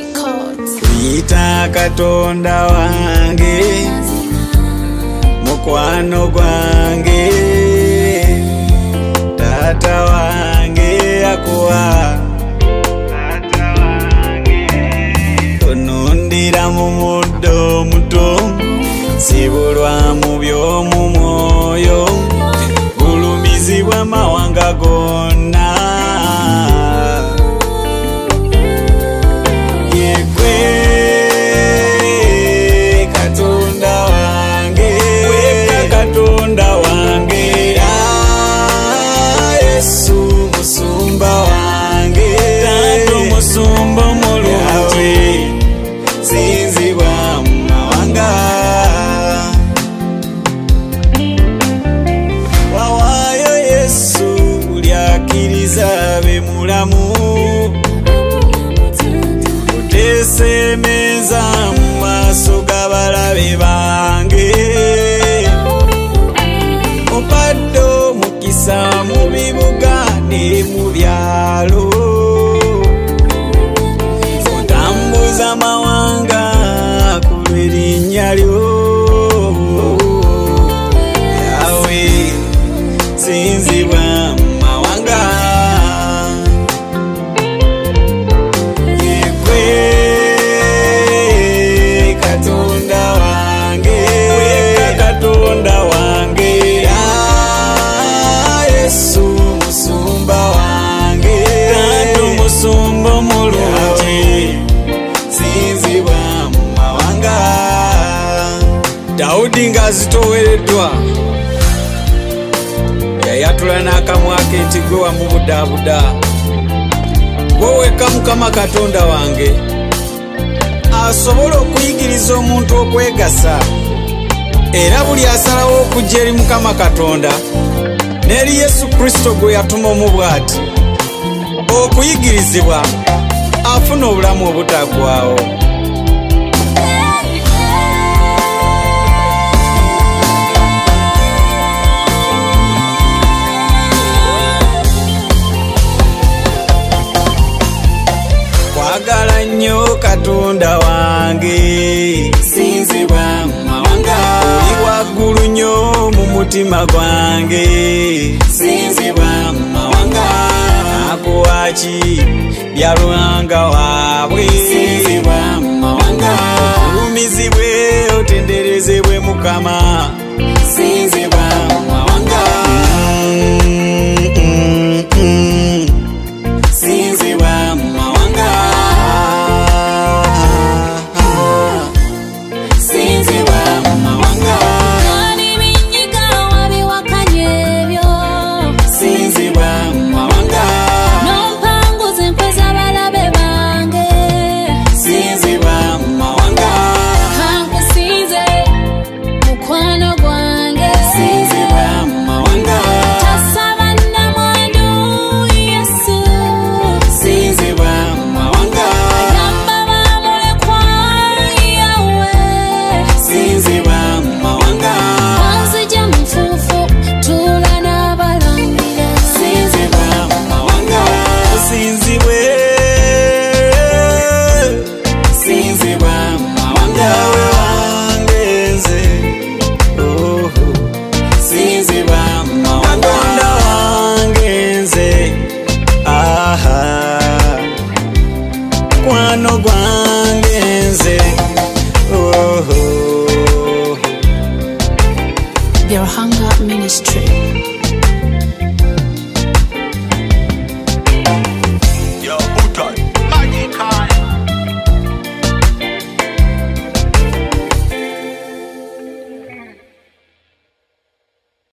mwita katonda wange mukwano gwange. Taata wange akuwa. Tonundira mu muddo omuto sibulwa mu by'omu mwoyo. Gulumizibwa mawanga gonna mulamu oteeseemeza mu maaso g'abalabe bange dawudi ng'azitowereddwa yayatula n'akamwa ke nti gwe wamubudaabuda gwoweka mukama katonda wange asobola okuyigiriza omuntu okwegasa. Era buli asalawo okujja eri mukama katonda n'eri yesu kristo gwe yatuma omu bw'ati okuyigirizibwa afuna obulamu obutagwawo mutima gwange sinzibwa mu mawanga. Nakuwaki byalwanga waabwe sinzibwa mu mawanga. Olumizibwe otenderezebwe mukama. Sinzibwa mukono gwange nze Your Hunger Ministry.